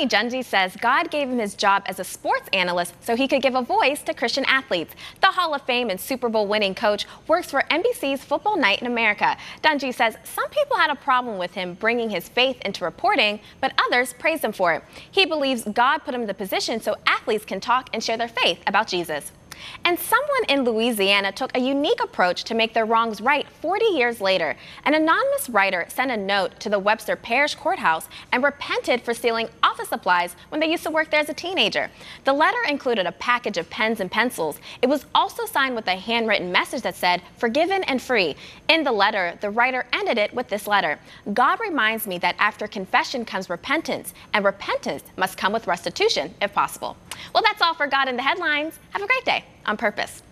Tony Dungy says God gave him his job as a sports analyst so he could give a voice to Christian athletes. The Hall of Fame and Super Bowl winning coach works for NBC's Football Night in America. Dungy says some people had a problem with him bringing his faith into reporting, but others praised him for it. He believes God put him in the position so athletes can talk and share their faith about Jesus. And someone in Louisiana took a unique approach to make their wrongs right 40 years later. An anonymous writer sent a note to the Webster Parish Courthouse and repented for stealing office supplies when they used to work there as a teenager. The letter included a package of pens and pencils. It was also signed with a handwritten message that said, forgiven and free. In the letter, the writer ended it with this letter God reminds me that after confession comes repentance, and repentance must come with restitution if possible. Well, that's all for God in the headlines. Have a great day on purpose.